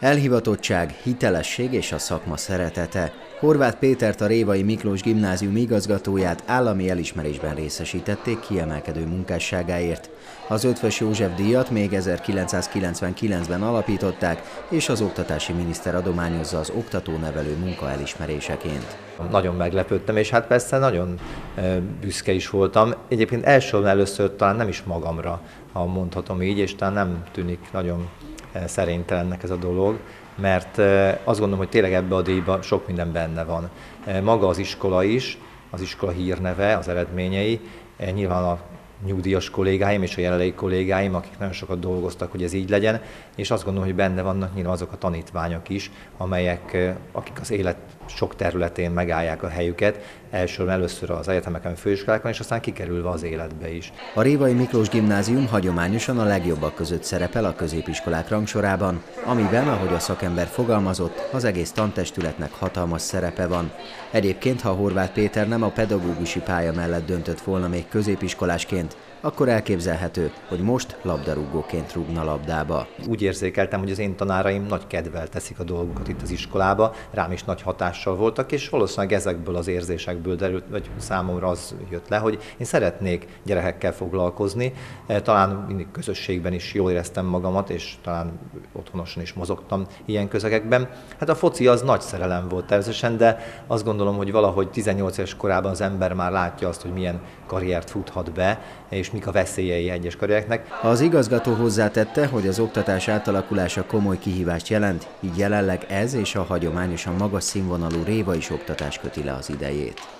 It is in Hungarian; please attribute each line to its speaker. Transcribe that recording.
Speaker 1: Elhivatottság, hitelesség és a szakma szeretete. Horváth Pétert a Révai Miklós Gimnázium igazgatóját állami elismerésben részesítették kiemelkedő munkásságáért. Az Ötvös József díjat még 1999-ben alapították, és az oktatási miniszter adományozza az oktató-nevelő munka elismeréseként.
Speaker 2: Nagyon meglepődtem, és hát persze nagyon büszke is voltam. Egyébként első először talán nem is magamra, ha mondhatom így, és talán nem tűnik nagyon szerénytelennek ez a dolog, mert azt gondolom, hogy tényleg ebbe a díjba sok minden benne van. Maga az iskola is, az iskola hírneve, az eredményei, nyilván a nyugdíjas kollégáim és a jelenlegi kollégáim, akik nagyon sokat dolgoztak, hogy ez így legyen, és azt gondolom, hogy benne vannak nyilván azok a tanítványok is, amelyek, akik az élet sok területén megállják a helyüket, elsősorban először az egyetemeken, főiskolákon, és aztán kikerülve az életbe is.
Speaker 1: A Révai Miklós Gimnázium hagyományosan a legjobbak között szerepel a középiskolák rangsorában, amiben, ahogy a szakember fogalmazott, az egész tantestületnek hatalmas szerepe van. Egyébként, ha Horváth Péter nem a pedagógusi pálya mellett döntött volna még középiskolásként, akkor elképzelhető, hogy most labdarúgóként rúgna labdába.
Speaker 2: Úgy érzékeltem, hogy az én tanáraim nagy kedvel teszik a dolgukat itt az iskolába, rám is nagy hatással voltak, és valószínűleg ezekből az érzésekből derült, vagy számomra az jött le, hogy én szeretnék gyerekekkel foglalkozni, e, talán mindig közösségben is jól éreztem magamat, és talán otthonosan is mozogtam ilyen közegekben. Hát a foci az nagy szerelem volt természetesen, de azt gondolom, hogy valahogy 18 éves korában az ember már látja azt, hogy milyen karriert futhat be, és mik a veszélyei egyes karriereknek.
Speaker 1: Az igazgató hozzátette, hogy az oktatás átalakulása komoly kihívást jelent, így jelenleg ez és a hagyományosan magas színvonalú réva is oktatás köti le az idejét.